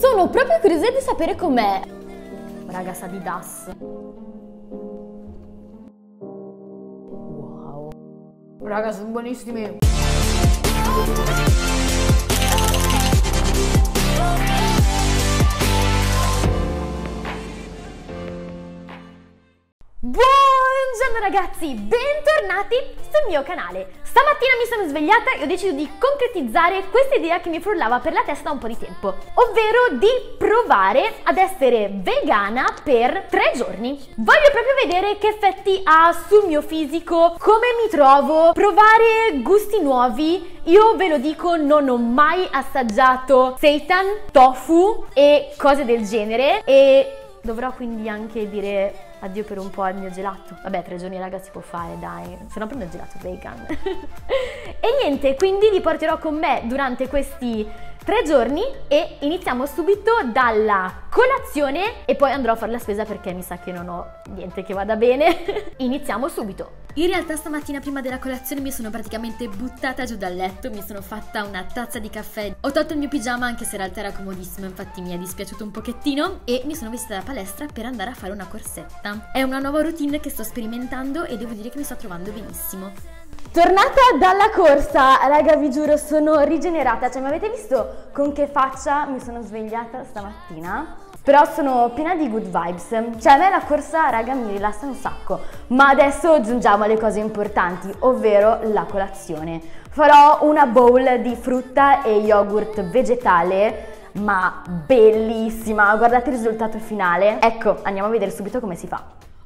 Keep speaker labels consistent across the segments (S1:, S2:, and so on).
S1: Sono proprio curiosa di sapere com'è. Raga, sa di Das. Wow. Raga, sono buonissimi. Buongiorno ragazzi, bentornati sul mio canale. Stamattina mi sono svegliata e ho deciso di concretizzare questa idea che mi frullava per la testa da un po' di tempo, ovvero di provare ad essere vegana per tre giorni. Voglio proprio vedere che effetti ha sul mio fisico, come mi trovo, provare gusti nuovi. Io ve lo dico, non ho mai assaggiato seitan, tofu e cose del genere e dovrò quindi anche dire addio per un po' al mio gelato. Vabbè, tre giorni raga si può fare, dai. Se no prendo il gelato vegan. e niente, quindi vi porterò con me durante questi tre giorni e iniziamo subito dalla colazione e poi andrò a fare la spesa perché mi sa che non ho niente che vada bene. iniziamo subito. In realtà stamattina prima della colazione mi sono praticamente buttata giù dal letto, mi sono fatta una tazza di caffè, ho tolto il mio pigiama anche se in realtà era comodissimo, infatti mi è dispiaciuto un pochettino e mi sono vestita da palestra per andare a fare una corsetta. È una nuova routine che sto sperimentando e devo dire che mi sto trovando benissimo. Tornata dalla corsa, raga vi giuro sono rigenerata, cioè mi avete visto con che faccia mi sono svegliata stamattina? Però sono piena di good vibes. Cioè a me la corsa, raga, mi rilassa un sacco. Ma adesso giungiamo alle cose importanti, ovvero la colazione. Farò una bowl di frutta e yogurt vegetale ma bellissima. Guardate il risultato finale. Ecco, andiamo a vedere subito come si fa.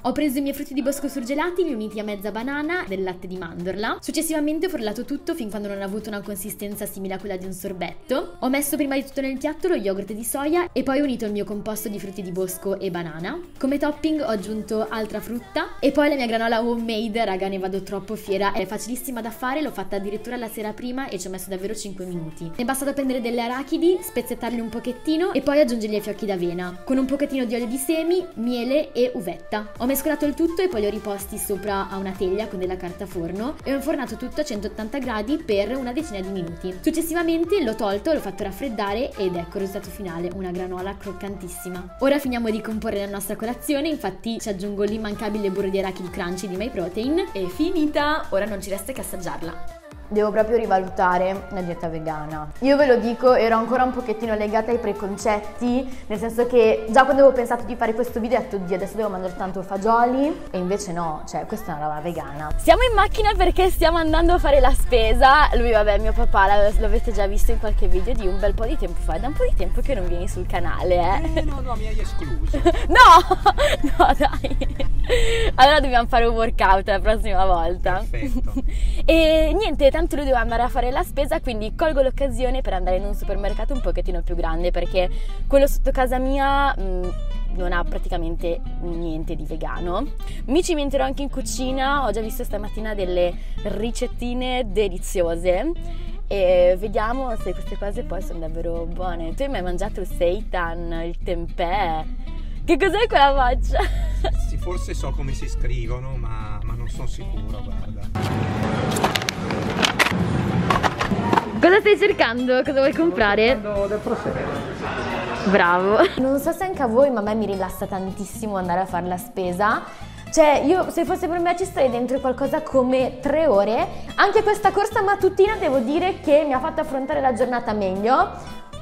S1: Ho preso i miei frutti di bosco surgelati, li uniti a mezza banana del latte di mandorla. Successivamente ho frullato tutto fin quando non ha avuto una consistenza simile a quella di un sorbetto. Ho messo prima di tutto nel piatto lo yogurt di soia e poi ho unito il mio composto di frutti di bosco e banana. Come topping ho aggiunto altra frutta e poi la mia granola homemade, raga ne vado troppo fiera, è facilissima da fare, l'ho fatta addirittura la sera prima e ci ho messo davvero 5 minuti. È bastato prendere delle arachidi, spezzettarle un pochettino e poi aggiungergli i fiocchi d'avena, con un pochettino di olio di semi, miele e uvetta. Ho mescolato il tutto e poi li ho riposti sopra a una teglia con della carta forno e ho infornato tutto a 180 gradi per una decina di minuti. Successivamente l'ho tolto, l'ho fatto raffreddare ed ecco il risultato finale, una granola croccantissima. Ora finiamo di comporre la nostra colazione, infatti ci aggiungo l'immancabile burro di arachidi crunchy di My Protein. È finita, ora non ci resta che assaggiarla. Devo proprio rivalutare la dieta vegana. Io ve lo dico, ero ancora un pochettino legata ai preconcetti, nel senso che già quando avevo pensato di fare questo video ho detto, oddio, adesso devo mangiare tanto fagioli, e invece no, cioè questa è una roba vegana. Siamo in macchina perché stiamo andando a fare la spesa. Lui, vabbè, mio papà, l'avete già visto in qualche video di un bel po' di tempo fa, è da un po' di tempo che non vieni sul canale, eh.
S2: Eh, no, no, mi hai escluso.
S1: no! No, dai. Allora dobbiamo fare un workout la prossima volta.
S2: Perfetto.
S1: e niente, tanto lui deve andare a fare la spesa, quindi colgo l'occasione per andare in un supermercato un pochettino più grande perché quello sotto casa mia mh, non ha praticamente niente di vegano. Mi cimenterò anche in cucina, ho già visto stamattina delle ricettine deliziose e vediamo se queste cose poi sono davvero buone. Tu hai mai mangiato il seitan, il tempeh? Che cos'è quella faccia?
S2: Sì, forse so come si scrivono, ma, ma non sono sicuro, guarda.
S1: Cosa stai cercando? Cosa vuoi comprare?
S2: Prendo del prosecco.
S1: Bravo. Non so se anche a voi, ma a me mi rilassa tantissimo andare a fare la spesa. Cioè, io se fosse per me ci starei dentro qualcosa come tre ore. Anche questa corsa mattutina devo dire che mi ha fatto affrontare la giornata meglio.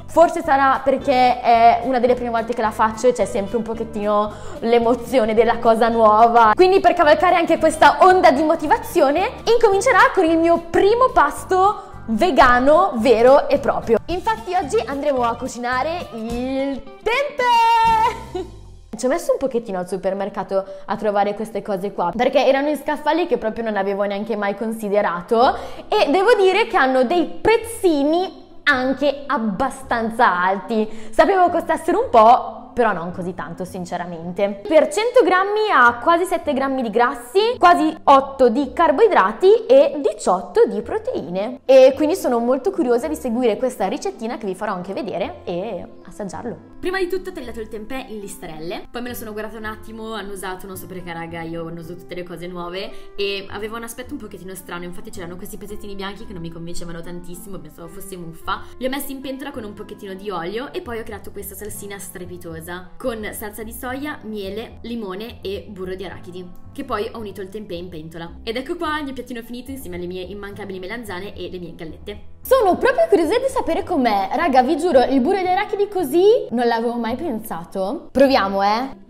S1: Forse sarà perché è una delle prime volte che la faccio e c'è sempre un pochettino l'emozione della cosa nuova. Quindi per cavalcare anche questa onda di motivazione, incomincerà con il mio primo pasto vegano vero e proprio. Infatti oggi andremo a cucinare il tempeh! Ci ho messo un pochettino al supermercato a trovare queste cose qua perché erano in scaffali che proprio non avevo neanche mai considerato e devo dire che hanno dei prezzini anche abbastanza alti. Sapevo costassero un po', però non così tanto sinceramente. Per 100 grammi ha quasi 7 grammi di grassi, quasi 8 di carboidrati e 18 di proteine. E quindi sono molto curiosa di seguire questa ricettina che vi farò anche vedere e assaggiarlo.
S3: Prima di tutto ho tagliato il tempeh in listarelle, poi me lo sono guardato un attimo, annusato, non so perché raga, io annuso tutte le cose nuove e aveva un aspetto un pochettino strano, infatti c'erano questi pezzettini bianchi che non mi convincevano tantissimo, pensavo fosse muffa. Li ho messi in pentola con un pochettino di olio e poi ho creato questa salsina strepitosa con salsa di soia, miele, limone e burro di arachidi, che poi ho unito il tempeh in pentola. Ed ecco qua il mio piattino finito insieme alle mie immancabili melanzane e le mie gallette.
S1: Sono proprio curiosa di sapere com'è. Raga, vi giuro, il burro di arachidi così non l'avevo mai pensato. Proviamo, eh.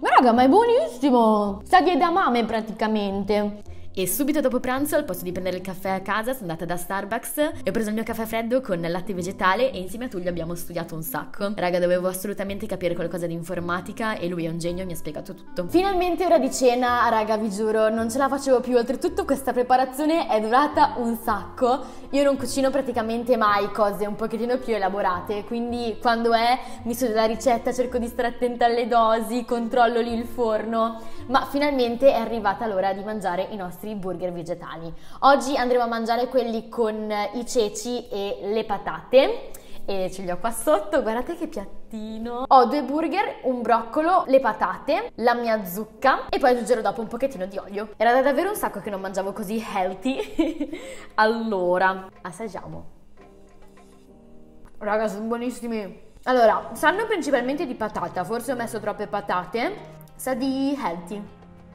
S1: Ma raga, ma è buonissimo! Sa di edamame praticamente.
S3: E subito dopo pranzo, al posto di prendere il caffè a casa, sono andata da Starbucks e ho preso il mio caffè freddo con latte vegetale e insieme a Tullio abbiamo studiato un sacco. Raga, dovevo assolutamente capire qualcosa di informatica e lui è un genio, mi ha spiegato tutto.
S1: Finalmente ora di cena, raga, vi giuro, non ce la facevo più. Oltretutto questa preparazione è durata un sacco. Io non cucino praticamente mai cose un pochettino più elaborate, quindi quando è mi studio la ricetta, cerco di stare attenta alle dosi, controllo lì il forno, ma finalmente è arrivata l'ora di mangiare i nostri nostri burger vegetali. Oggi andremo a mangiare quelli con i ceci e le patate e ce li ho qua sotto, guardate che piattino. Ho due burger, un broccolo, le patate, la mia zucca e poi aggiungerò dopo un pochettino di olio. Era da davvero un sacco che non mangiavo così healthy. allora, assaggiamo. Raga, sono buonissimi. Allora, sanno principalmente di patata, forse ho messo troppe patate. Sa di healthy,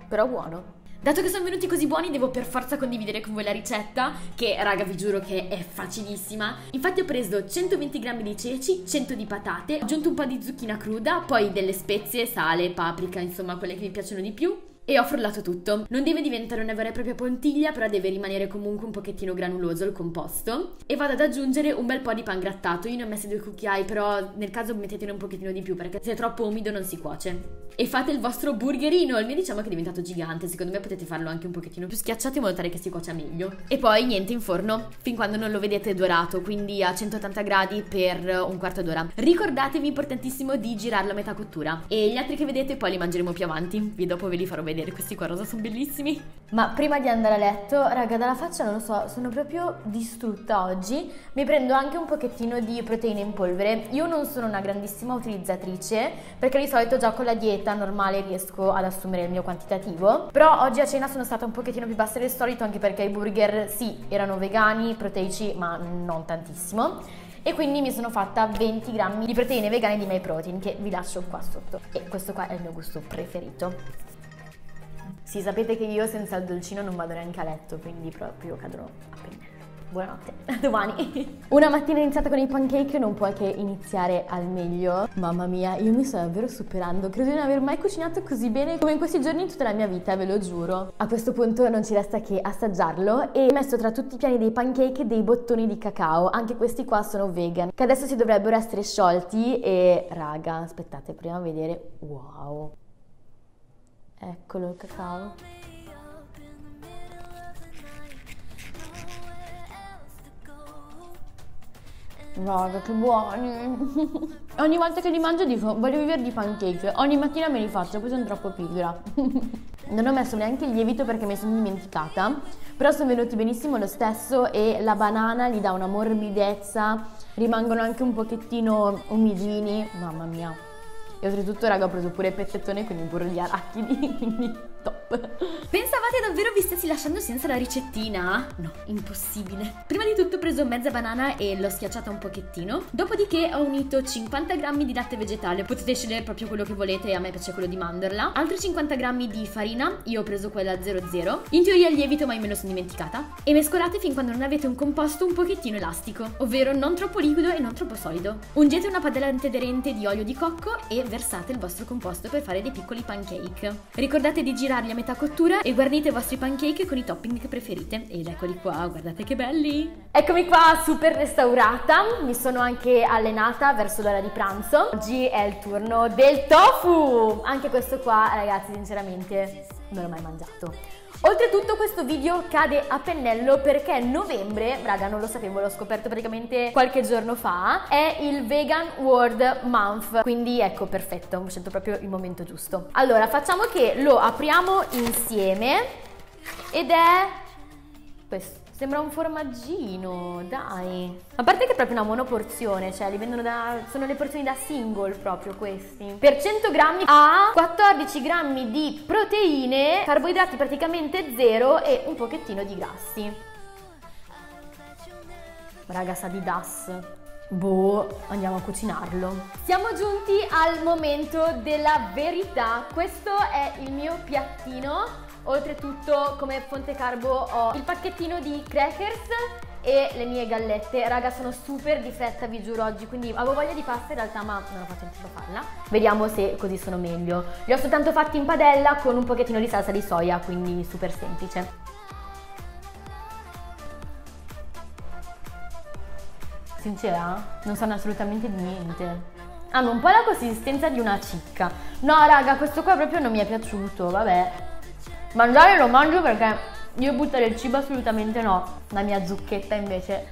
S1: però buono.
S3: Dato che sono venuti così buoni, devo per forza condividere con voi la ricetta, che raga vi giuro che è facilissima. Infatti ho preso 120 g di ceci, 100 di patate, ho aggiunto un po' di zucchina cruda, poi delle spezie, sale, paprika, insomma quelle che mi piacciono di più e ho frullato tutto. Non deve diventare una vera e propria puntiglia, però deve rimanere comunque un pochettino granuloso il composto. E vado ad aggiungere un bel po' di pan grattato. Io ne ho messi due cucchiai, però nel caso mettetene un pochettino di più perché se è troppo umido non si cuoce. E fate il vostro burgerino. Il mio diciamo che è diventato gigante, secondo me potete farlo anche un pochettino più schiacciato in modo tale che si cuocia meglio. E poi niente in forno, fin quando non lo vedete dorato, quindi a 180 gradi per un quarto d'ora. Ricordatevi, importantissimo, di girarlo a metà cottura. E gli altri che vedete poi li mangeremo più avanti. Vi dopo ve li farò vedere vedere questi qua rosa, sono bellissimi.
S1: Ma prima di andare a letto, raga, dalla faccia non lo so, sono proprio distrutta oggi. Mi prendo anche un pochettino di proteine in polvere. Io non sono una grandissima utilizzatrice, perché di solito già con la dieta normale riesco ad assumere il mio quantitativo. Però oggi a cena sono stata un pochettino più bassa del solito, anche perché i burger sì, erano vegani, proteici, ma non tantissimo e quindi mi sono fatta 20 grammi di proteine vegane di My Protein che vi lascio qua sotto e questo qua è il mio gusto preferito sì, sapete che io senza il dolcino non vado neanche a letto, quindi proprio cadrò a pennello. Buonanotte, a domani. Una mattina iniziata con i pancake non può che iniziare al meglio. Mamma mia, io mi sto davvero superando. Credo di non aver mai cucinato così bene come in questi giorni in tutta la mia vita, ve lo giuro. A questo punto non ci resta che assaggiarlo e ho messo tra tutti i piani dei pancake dei bottoni di cacao. Anche questi qua sono vegan, che adesso si dovrebbero essere sciolti e raga, aspettate, proviamo a vedere. Wow. Eccolo il cacao. Guarda che buoni! Ogni volta che li mangio dico voglio vivere di pancake. Ogni mattina me li faccio, poi sono troppo pigra. non ho messo neanche il lievito perché mi sono dimenticata. Però sono venuti benissimo lo stesso e la banana gli dà una morbidezza. Rimangono anche un pochettino umidini. Mamma mia. E oltretutto, raga, ho preso pure il pezzettone con il burro di arachidi, quindi top.
S3: Pensavate davvero vi stessi lasciando senza la ricettina? No, impossibile. Prima di tutto ho preso mezza banana e l'ho schiacciata un pochettino. Dopodiché ho unito 50 grammi di latte vegetale. Potete scegliere proprio quello che volete, a me piace quello di mandorla. Altri 50 grammi di farina, io ho preso quella 00. In teoria lievito, ma io me lo sono dimenticata. E mescolate fin quando non avete un composto un pochettino elastico, ovvero non troppo liquido e non troppo solido. Ungete una padella antiaderente di olio di cocco e versate il vostro composto per fare dei piccoli pancake. Ricordate di girarli a metà cottura e guarnite i vostri pancake con i topping che preferite. Ed eccoli qua, guardate che belli!
S1: Eccomi qua super restaurata, mi sono anche allenata verso l'ora di pranzo. Oggi è il turno del tofu! Anche questo qua ragazzi sinceramente non l'ho mai mangiato. Oltretutto questo video cade a pennello perché novembre, raga non lo sapevo, l'ho scoperto praticamente qualche giorno fa, è il Vegan World Month, quindi ecco perfetto, ho scelto proprio il momento giusto. Allora facciamo che lo apriamo insieme ed è questo. Sembra un formaggino, dai. A parte che è proprio una monoporzione, cioè li vendono da... sono le porzioni da single proprio questi. Per 100 grammi ha 14 grammi di proteine, carboidrati praticamente zero e un pochettino di grassi. Raga, sa di DAS. Boh, andiamo a cucinarlo. Siamo giunti al momento della verità. Questo è il mio piattino Oltretutto come fonte carbo ho il pacchettino di crackers e le mie gallette. Raga, sono super di fretta, vi giuro oggi, quindi avevo voglia di pasta in realtà, ma non ho fatto in tempo a farla. Vediamo se così sono meglio. Li ho soltanto fatti in padella con un pochettino di salsa di soia, quindi super semplice. Sincera, non sanno assolutamente di niente. Hanno un po' la consistenza di una cicca. No, raga, questo qua proprio non mi è piaciuto, vabbè. Mangiare lo mangio perché io buttare il cibo assolutamente no. La mia zucchetta invece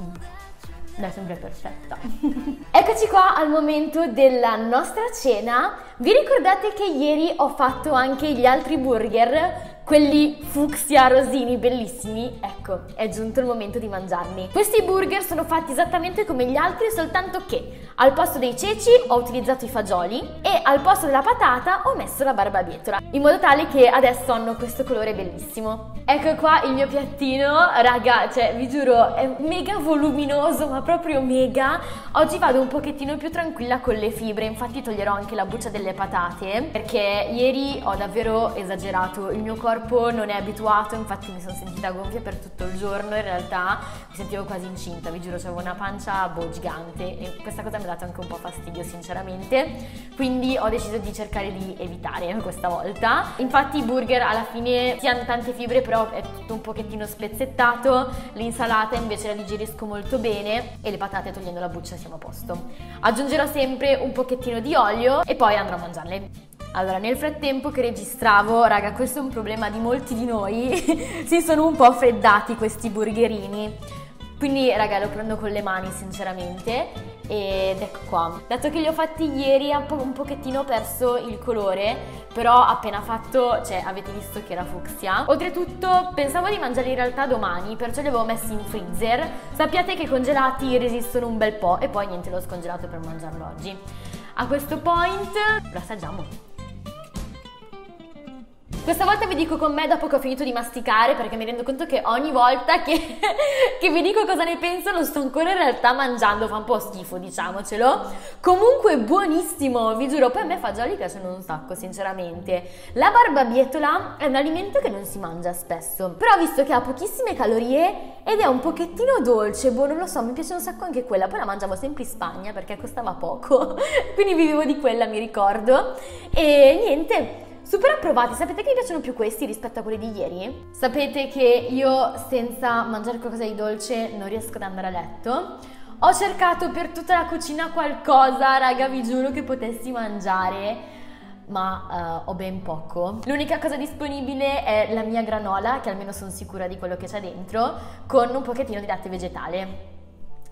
S1: mm, è sempre perfetta. Eccoci qua al momento della nostra cena. Vi ricordate che ieri ho fatto anche gli altri burger? quelli fucsia rosini bellissimi, ecco, è giunto il momento di mangiarli. Questi burger sono fatti esattamente come gli altri, soltanto che al posto dei ceci ho utilizzato i fagioli e al posto della patata ho messo la barbabietola, in modo tale che adesso hanno questo colore bellissimo. Ecco qua il mio piattino, raga, cioè vi giuro è mega voluminoso, ma proprio mega. Oggi vado un pochettino più tranquilla con le fibre, infatti toglierò anche la buccia delle patate, perché ieri ho davvero esagerato, il mio corpo non è abituato, infatti mi sono sentita gonfia per tutto il giorno, in realtà mi sentivo quasi incinta, vi giuro, avevo una pancia boh gigante e questa cosa mi ha dato anche un po' fastidio sinceramente, quindi ho deciso di cercare di evitare questa volta. Infatti i burger alla fine si hanno tante fibre però è tutto un pochettino spezzettato, l'insalata invece la digerisco molto bene e le patate togliendo la buccia siamo a posto. Aggiungerò sempre un pochettino di olio e poi andrò a mangiarle. Allora, nel frattempo che registravo, raga, questo è un problema di molti di noi, si sono un po' freddati questi burgerini. Quindi, raga, lo prendo con le mani, sinceramente ed ecco qua. Dato che li ho fatti ieri ha un pochettino perso il colore, però appena fatto, cioè avete visto che era fucsia. Oltretutto pensavo di mangiarli in realtà domani, perciò li avevo messi in freezer. Sappiate che i congelati resistono un bel po' e poi niente, l'ho scongelato per mangiarlo oggi. A questo point lo assaggiamo. Questa volta vi dico con me dopo che ho finito di masticare perché mi rendo conto che ogni volta che, che, vi dico cosa ne penso lo sto ancora in realtà mangiando, fa un po' schifo diciamocelo. Comunque buonissimo, vi giuro, poi a me fagioli piacciono un sacco sinceramente. La barbabietola è un alimento che non si mangia spesso, però visto che ha pochissime calorie ed è un pochettino dolce, boh non lo so, mi piace un sacco anche quella, poi la mangiavo sempre in Spagna perché costava poco, quindi vivevo di quella mi ricordo. E niente, Super approvati, sapete che mi piacciono più questi rispetto a quelli di ieri? Sapete che io senza mangiare qualcosa di dolce non riesco ad andare a letto? Ho cercato per tutta la cucina qualcosa, raga, vi giuro che potessi mangiare, ma uh, ho ben poco. L'unica cosa disponibile è la mia granola, che almeno sono sicura di quello che c'è dentro, con un pochettino di latte vegetale.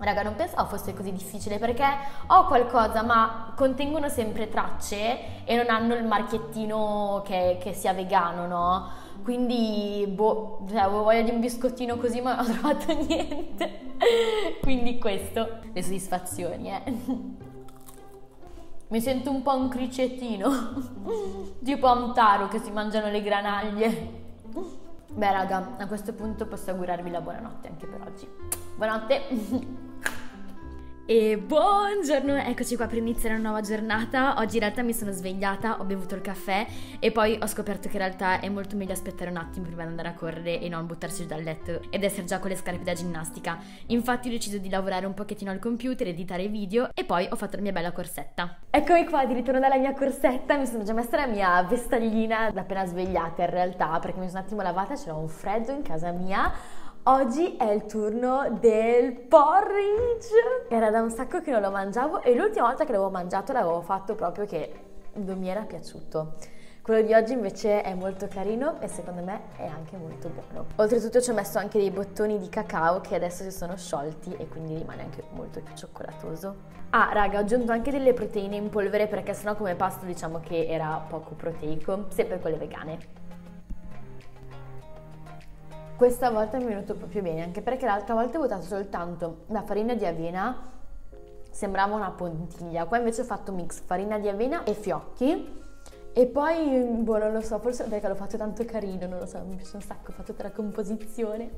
S1: Raga, non pensavo fosse così difficile perché ho qualcosa, ma contengono sempre tracce e non hanno il marchiettino che, che sia vegano, no? Quindi, boh, cioè, avevo voglia di un biscottino così, ma non ho trovato niente. Quindi questo, le soddisfazioni, eh. Mi sento un po' un cricettino, tipo a un taro che si mangiano le granaglie. Beh raga, a questo punto posso augurarvi la buonanotte anche per oggi. Buonanotte! E buongiorno, eccoci qua per iniziare una nuova giornata. Oggi in realtà mi sono svegliata, ho bevuto il caffè e poi ho scoperto che in realtà è molto meglio aspettare un attimo prima di andare a correre e non buttarsi giù dal letto ed essere già con le scarpe da ginnastica. Infatti ho deciso di lavorare un pochettino al computer, editare video e poi ho fatto la mia bella corsetta. Eccomi qua di ritorno dalla mia corsetta, mi sono già messa la mia vestaglina appena svegliata in realtà perché mi sono un attimo lavata, c'era un freddo in casa mia Oggi è il turno del porridge. Era da un sacco che non lo mangiavo e l'ultima volta che l'avevo mangiato l'avevo fatto proprio che non mi era piaciuto. Quello di oggi invece è molto carino e secondo me è anche molto buono. Oltretutto ci ho messo anche dei bottoni di cacao che adesso si sono sciolti e quindi rimane anche molto più cioccolato. Ah, raga, ho aggiunto anche delle proteine in polvere perché sennò come pasto diciamo che era poco proteico, sempre quelle vegane. Questa volta mi è venuto proprio bene, anche perché l'altra volta ho usato soltanto la farina di avena, sembrava una puntiglia, qua invece ho fatto mix farina di avena e fiocchi e poi, boh, non lo so, forse perché l'ho fatto tanto carino, non lo so, mi piace un sacco, ho fatto tutta la composizione.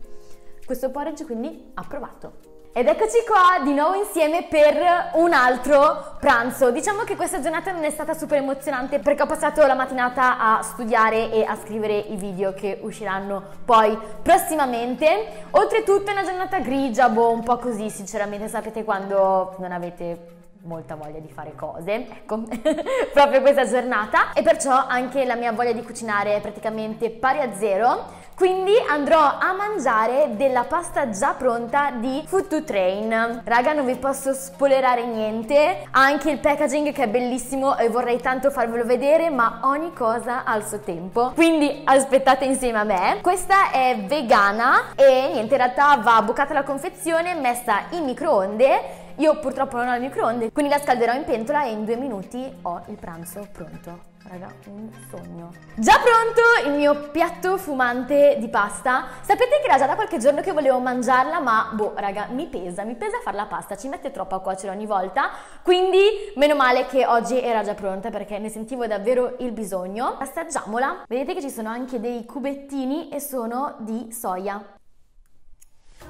S1: Questo porridge quindi approvato. Ed eccoci qua di nuovo insieme per un altro pranzo. Diciamo che questa giornata non è stata super emozionante perché ho passato la mattinata a studiare e a scrivere i video che usciranno poi prossimamente. Oltretutto è una giornata grigia, boh, un po' così sinceramente, sapete quando non avete molta voglia di fare cose, ecco, proprio questa giornata e perciò anche la mia voglia di cucinare è praticamente pari a zero. Quindi andrò a mangiare della pasta già pronta di Food to Train. Raga, non vi posso spoilerare niente. Anche il packaging che è bellissimo e vorrei tanto farvelo vedere, ma ogni cosa ha il suo tempo. Quindi aspettate insieme a me. Questa è vegana e niente, in realtà va bucata la confezione, messa in microonde io purtroppo non ho il microonde, quindi la scalderò in pentola e in due minuti ho il pranzo pronto. Raga, un sogno. Già pronto il mio piatto fumante di pasta. Sapete che era già da qualche giorno che volevo mangiarla, ma boh, raga, mi pesa, mi pesa fare la pasta, ci mette troppo a cuocere ogni volta. Quindi, meno male che oggi era già pronta perché ne sentivo davvero il bisogno. Assaggiamola. Vedete che ci sono anche dei cubettini e sono di soia.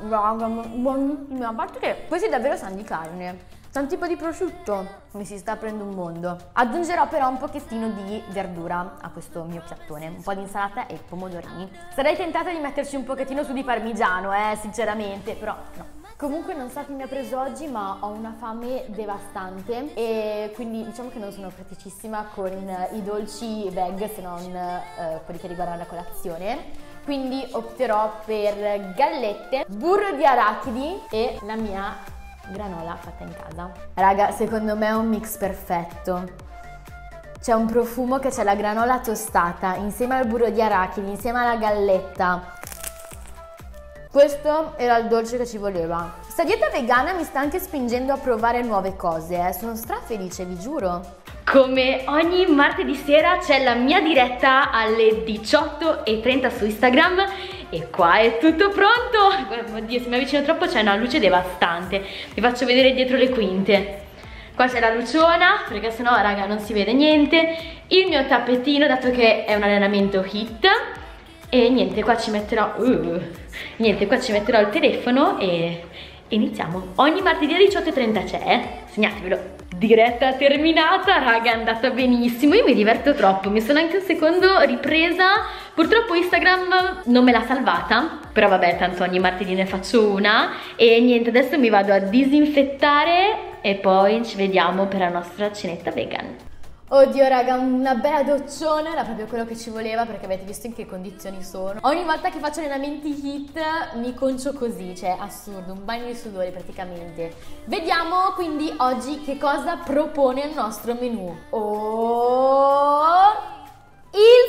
S1: Buonissimo, a parte che questi davvero sanno di carne. C'è un tipo di prosciutto, mi si sta aprendo un mondo. Aggiungerò però un pochettino di verdura a questo mio piattone, un po' di insalata e pomodorini. Sarei tentata di metterci un pochettino su di parmigiano, eh, sinceramente, però no. Comunque non so chi mi ha preso oggi, ma ho una fame devastante e quindi diciamo che non sono praticissima con i dolci veg, se non eh, quelli che riguardano la colazione quindi opterò per gallette, burro di arachidi e la mia granola fatta in casa. Raga, secondo me è un mix perfetto. C'è un profumo che c'è la granola tostata insieme al burro di arachidi, insieme alla galletta. Questo era il dolce che ci voleva. Questa dieta vegana mi sta anche spingendo a provare nuove cose, eh. sono strafelice, vi giuro.
S3: Come ogni martedì sera c'è la mia diretta alle 18.30 su Instagram e qua è tutto pronto. Oddio, se mi avvicino troppo c'è una luce devastante. Vi faccio vedere dietro le quinte. Qua c'è la luciona, perché sennò raga non si vede niente. Il mio tappetino, dato che è un allenamento hit. E niente, qua ci metterò... Uh, niente, qua ci metterò il telefono e iniziamo. Ogni martedì alle 18.30 c'è, eh? Segnatevelo. Diretta terminata, raga, è andata benissimo. Io mi diverto troppo, mi sono anche un secondo ripresa. Purtroppo Instagram non me l'ha salvata, però vabbè, tanto ogni martedì ne faccio una. E niente, adesso mi vado a disinfettare e poi ci vediamo per la nostra cenetta vegan.
S1: Oddio raga, una bella docciona era proprio quello che ci voleva perché avete visto in che condizioni sono. Ogni volta che faccio allenamenti hit mi concio così, cioè assurdo, un bagno di sudore praticamente. Vediamo quindi oggi che cosa propone il nostro menù. Oh, il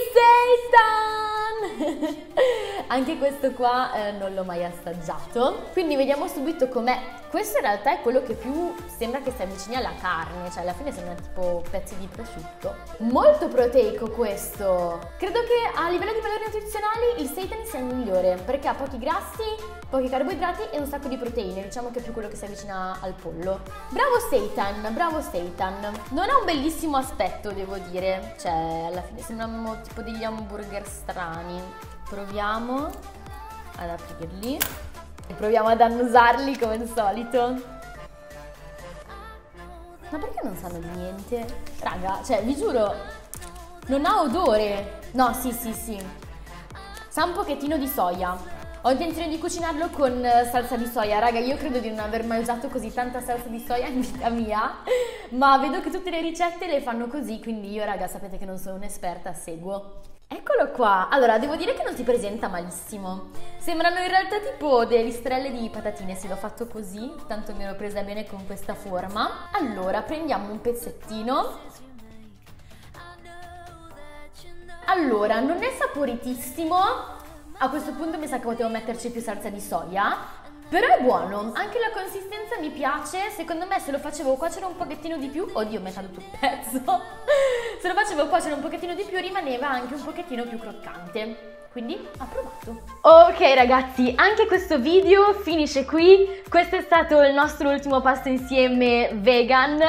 S1: seitan! Anche questo qua eh, non l'ho mai assaggiato. Quindi vediamo subito com'è questo in realtà è quello che più sembra che si avvicini alla carne, cioè alla fine sembra tipo pezzi di prosciutto. Molto proteico questo! Credo che a livello di valori nutrizionali il seitan sia il migliore, perché ha pochi grassi, pochi carboidrati e un sacco di proteine, diciamo che è più quello che si avvicina al pollo. Bravo seitan, bravo seitan! Non ha un bellissimo aspetto, devo dire, cioè alla fine sembrano tipo degli hamburger strani. Proviamo ad aprirli. Proviamo ad annusarli come al solito. Ma perché non sanno di niente? Raga, cioè, vi giuro, non ha odore. No, sì, sì, sì. Sa un pochettino di soia. Ho intenzione di cucinarlo con eh, salsa di soia. Raga, io credo di non aver mai usato così tanta salsa di soia in vita mia, ma vedo che tutte le ricette le fanno così, quindi io, raga, sapete che non sono un'esperta, seguo. Eccolo qua! Allora, devo dire che non si presenta malissimo. Sembrano in realtà tipo delle listrelle di patatine, se l'ho fatto così, tanto mi ero presa bene con questa forma. Allora, prendiamo un pezzettino Allora, non è saporitissimo. A questo punto mi sa che potevo metterci più salsa di soia. Però è buono, anche la consistenza mi piace. Secondo me se lo facevo cuocere un pochettino di più, oddio, mi è caduto un pezzo. se lo facevo cuocere un pochettino di più rimaneva anche un pochettino più croccante. Quindi approvato. Ok ragazzi, anche questo video finisce qui. Questo è stato il nostro ultimo pasto insieme vegan.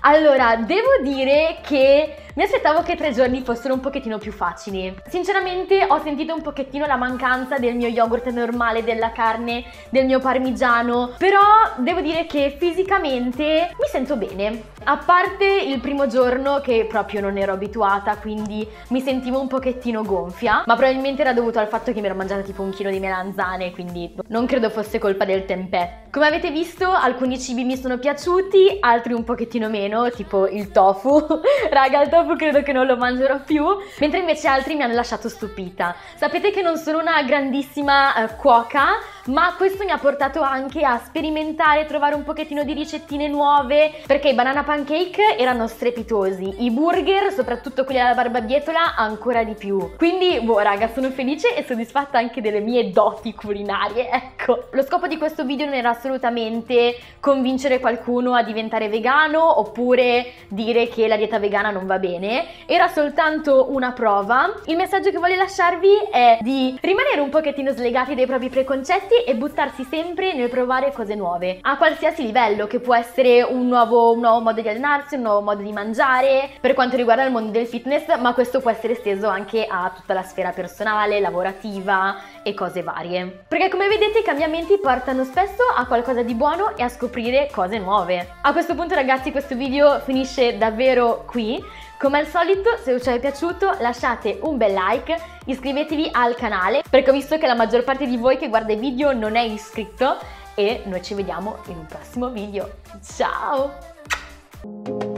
S1: Allora, devo dire che mi aspettavo che tre giorni fossero un pochettino più facili. Sinceramente ho sentito un pochettino la mancanza del mio yogurt normale, della carne, del mio parmigiano, però devo dire che fisicamente mi sento bene. A parte il primo giorno che proprio non ero abituata, quindi mi sentivo un pochettino gonfia, ma probabilmente era dovuto al fatto che mi ero mangiata tipo un chilo di melanzane, quindi non credo fosse colpa del tempeh. Come avete visto, alcuni cibi mi sono piaciuti, altri un pochettino meno, tipo il tofu. Raga, il tofu dopo credo che non lo mangerò più, mentre invece altri mi hanno lasciato stupita. Sapete che non sono una grandissima eh, cuoca, ma questo mi ha portato anche a sperimentare, trovare un pochettino di ricettine nuove, perché i banana pancake erano strepitosi, i burger, soprattutto quelli alla barbabietola, ancora di più. Quindi, boh, raga, sono felice e soddisfatta anche delle mie doti culinarie, ecco. Lo scopo di questo video non era assolutamente convincere qualcuno a diventare vegano oppure dire che la dieta vegana non va bene, era soltanto una prova. Il messaggio che voglio lasciarvi è di rimanere un pochettino slegati dai propri preconcetti aperti e buttarsi sempre nel provare cose nuove, a qualsiasi livello, che può essere un nuovo, un nuovo modo di allenarsi, un nuovo modo di mangiare, per quanto riguarda il mondo del fitness, ma questo può essere esteso anche a tutta la sfera personale, lavorativa e cose varie. Perché come vedete i cambiamenti portano spesso a qualcosa di buono e a scoprire cose nuove. A questo punto ragazzi questo video finisce davvero qui. Come al solito, se vi è piaciuto lasciate un bel like, iscrivetevi al canale perché ho visto che la maggior parte di voi che guarda i video non è iscritto e noi ci vediamo in un prossimo video. Ciao!